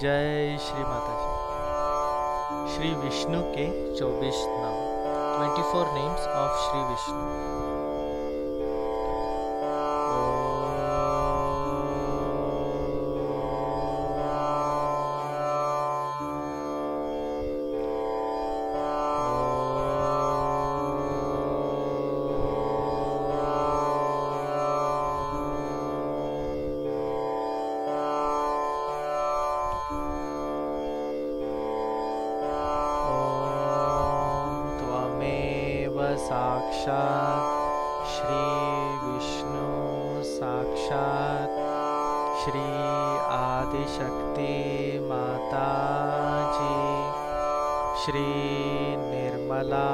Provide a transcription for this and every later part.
जय श्री माता जी श्री विष्णु के चौबीस नाम। Twenty four names of Shri Vishnu. साक्षात् श्रीविष्णु साक्षात् श्री आदिशक्ति माताजी श्री निर्मला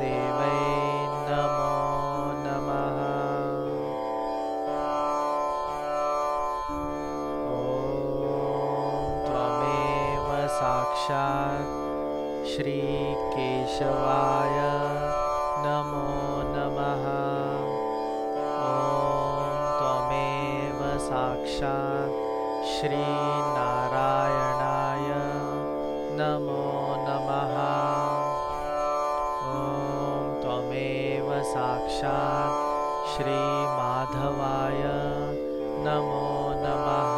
देवै नमो नमः। ॐ त्वमेव साक्षात् श्रीकेशवाय नमो नमः। ॐ त्वमेव साक्षात् श्रीनारायणाय नमो नमः। ॐ त्वमेव साक्षात् श्रीमाधवाय नमो नमः।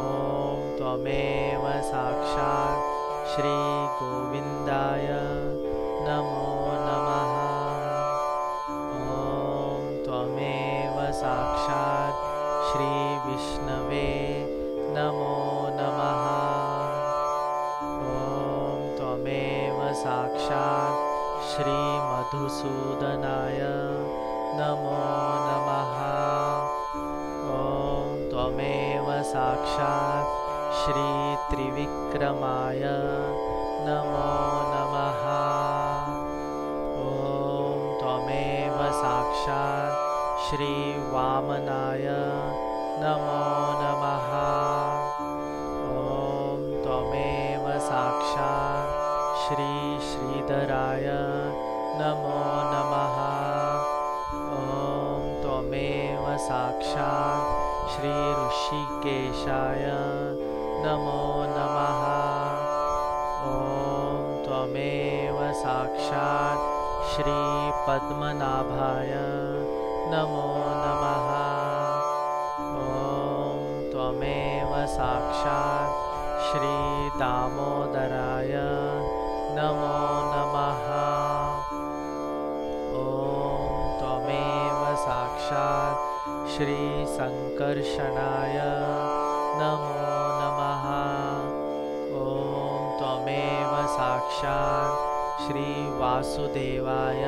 ॐ त्वमेव साक्षात् श्रीगोविन्दाय नमो नमः। ॐ त्वमेव साक्षात् श्रीविष्णवे नमो नमः। ॐ त्वमेव साक्षात् श्रीमधुसूदनाय नमो नमः। ॐ त्वमेव साक्षात् श्रीत्रिविक्रमाय नमो श्रीवामनाय नमो नमः। ॐ त्वमेव साक्षात् श्रीश्रीधराय नमो नमः। ॐ त्वमेव साक्षात् श्रीऋषिकेशाय नमो नमः। ॐ त्वमेव साक्षात् श्रीपद्मनाभाय नमो नमः। ॐ त्वमेव साक्षात् श्रीदामोदराय नमो नमः। ॐ त्वमेव साक्षात् श्रीसङ्कर्षणाय नमो नमः। ॐ त्वमेव साक्षात् श्रीवासुदेवाय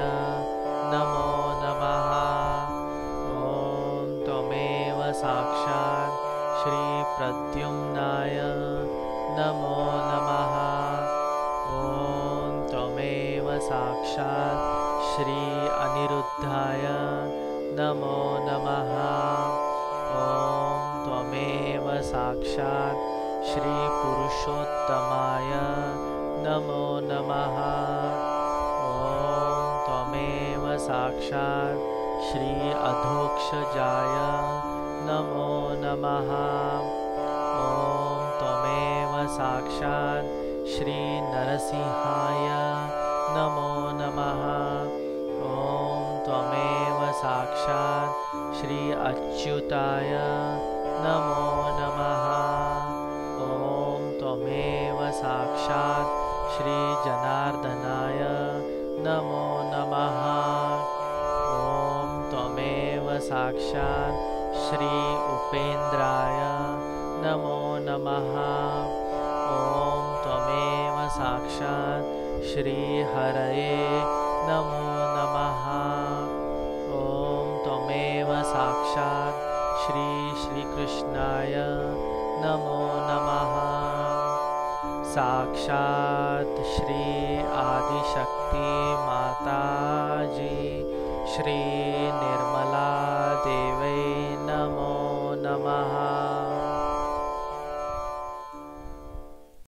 साक्षात् श्री अनिरुद्धाय नमो नमः। ॐ त्वमेव साक्षात्। श्रीपुरुषोत्तमाय नमो नमः। ॐ त्वमेव साक्षात्। श्री अधोक्षजाय नमो नमः। ॐ त्वमेव साक्षात्। श्रीनरसिंहाय साक्षात् श्री अच्युताय नमो नमः। ॐ त्वमेव साक्षात् श्रीजनार्दनाय नमो नमः। ॐ त्वमेव साक्षात् श्री उपेन्द्राय नमो नमः। ॐ त्वमेव साक्षात् श्रीहरये नमो साक्षात श्री आदिशक्ति माता जी श्री निर्मा